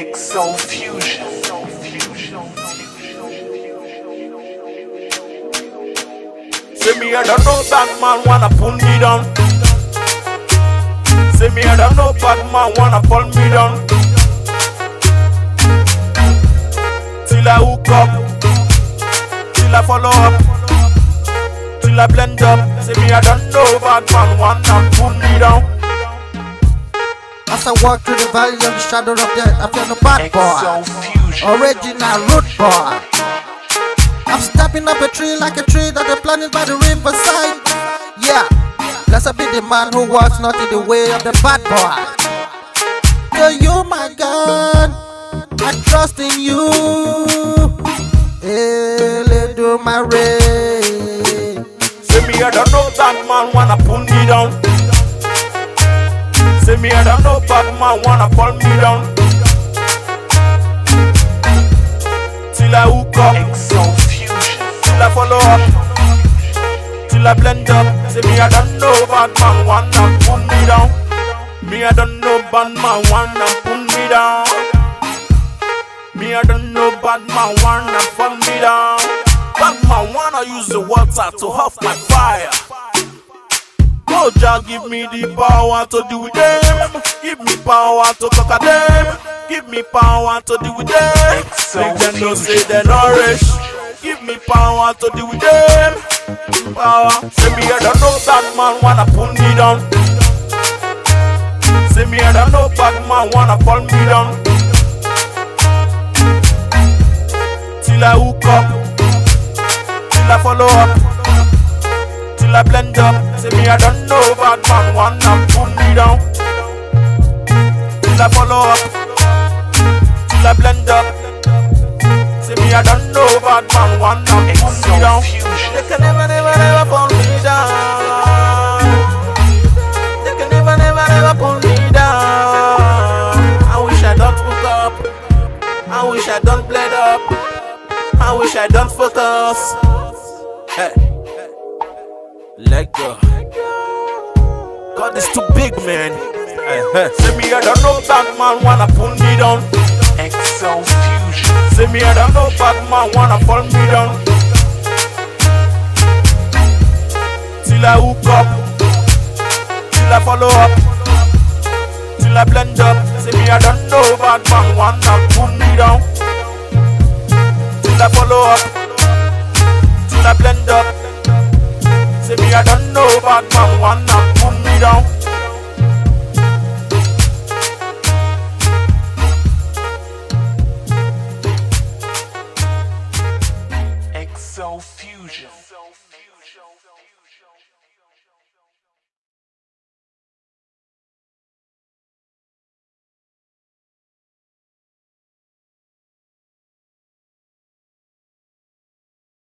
Exo Fusion. Say me I don't know bad man wanna pull me down. Say me I don't know bad man wanna pull me down. Till I hook up, till I follow up, till I blend up. Say me I don't know bad man wanna pull me down. As I walk through the valley of the shadow of death, I feel no bad boy. Original root boy. I'm stepping up a tree like a tree that they planted by the riverside. Yeah, blessed be the man who walks not in the way of the bad boy. So you, my God, I trust in you. Ele do my rain. Say me I don't know bad man wanna pull me down. Me I don't know bad man wanna pull me down. Till I hook up, till I follow up, till I blend up. Say me I don't know bad man wanna pull me down. Me I don't know bad man wanna pull me down. Me I don't know bad man wanna pull me down. Bad man wanna use the water to huff my fire. Oh, Jah, give me the power to do with them. Give me power to conquer them. Give me power to do with them. Make them know say they no rich. Give me power to do with them. Power. Say me I don't know bad man wanna pull me down. Say me I don't know bad man wanna pull me down. Till I hook up. Till I follow up till I blend up. Say me I don't know bad man wanna pull me down. Till I follow up, till I blend up. Say me I don't know bad man wanna pull me down. They can never, never, never pull me down. They can never, never, never pull me down. I wish I don't hook up. I wish I don't blend up. I wish I don't focus. Hey. Let go. God is too big, man. Say me, I don't know bad man wanna pull me down. Exo Fusion. Say me, I don't know bad man wanna pull me down. Till I hook up, till I follow up, till I blend up. Say me, I don't know bad man wanna bad man wanna pull me down. Exo Fusion.